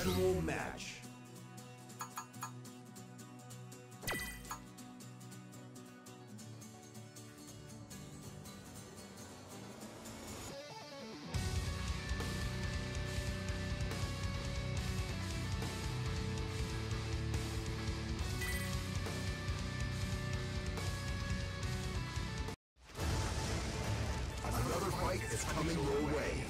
Federal match. Another fight is coming your way.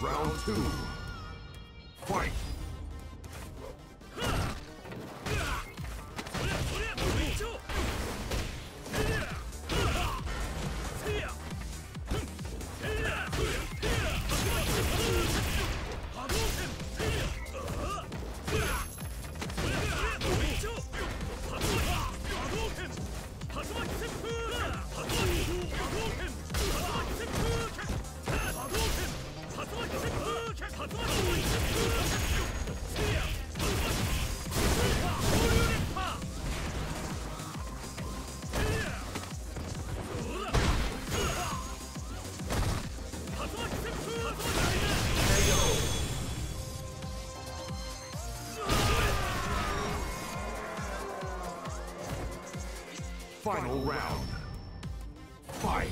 Round two. Fight! Final round. Fight!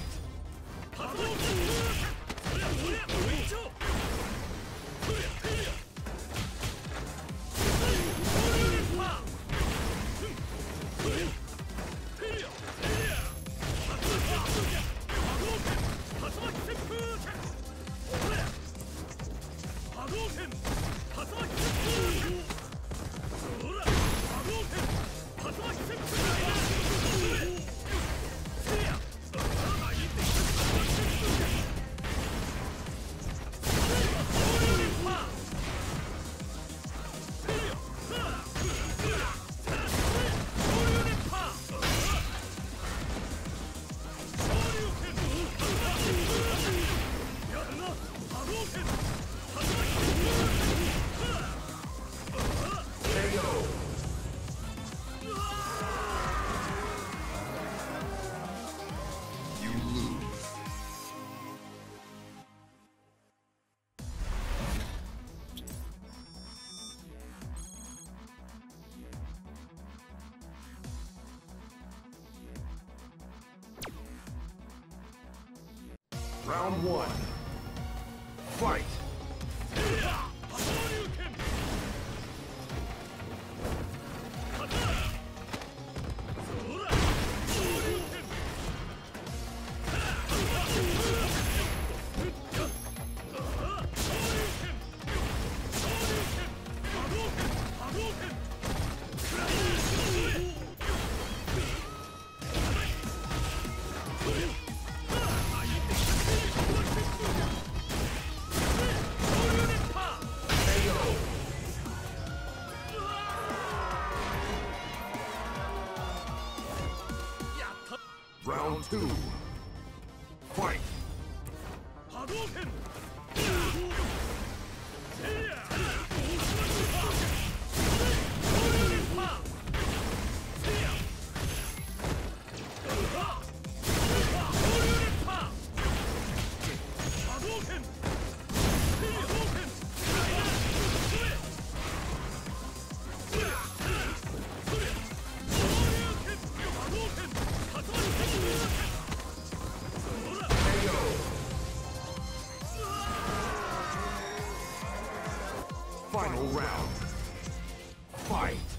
Round one. Fight! Final round. Fight!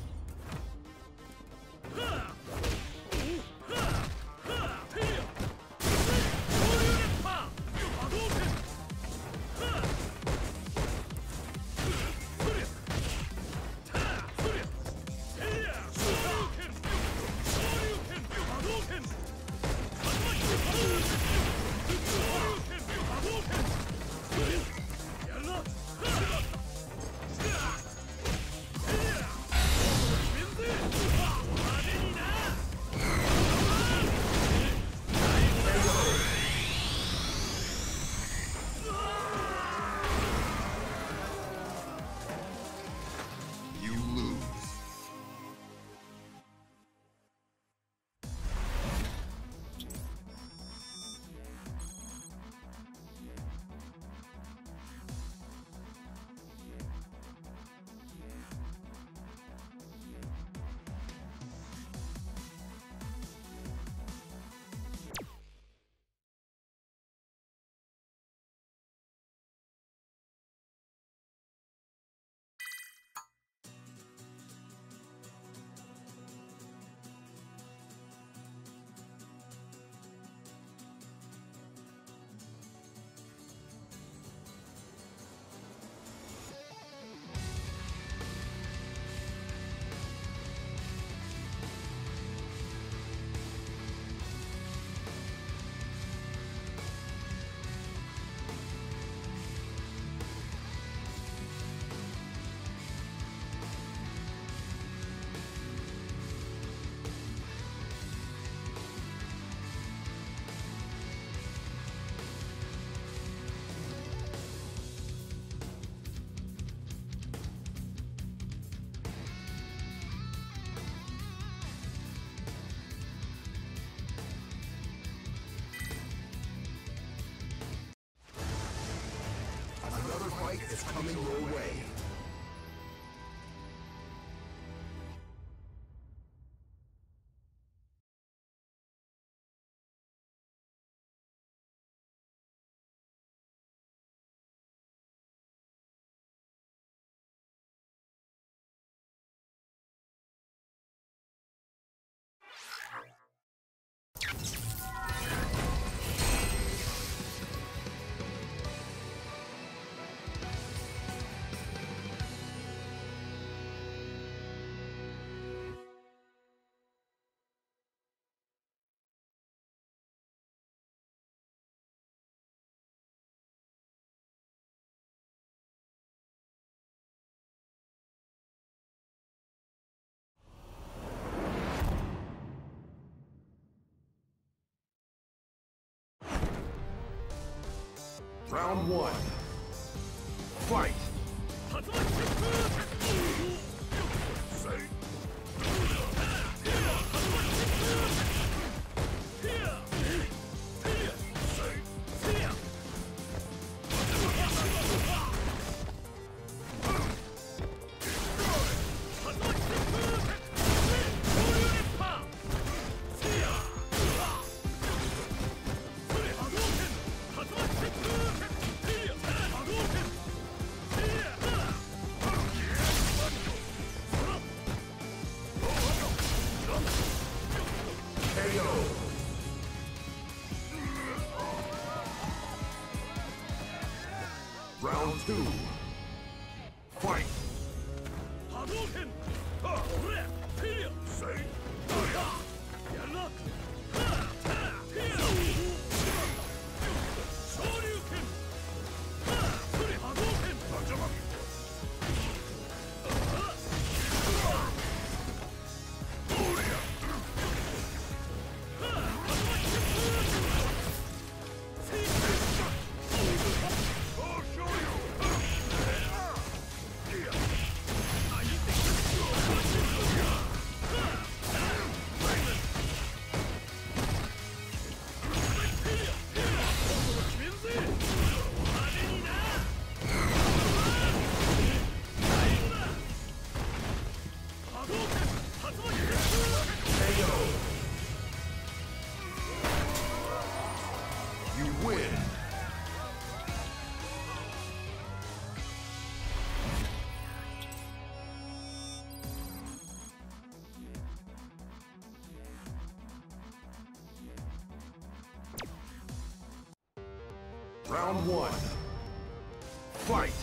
fight is coming your way. Round one. Fight! two, fight! Hadouken! Round one. Fight!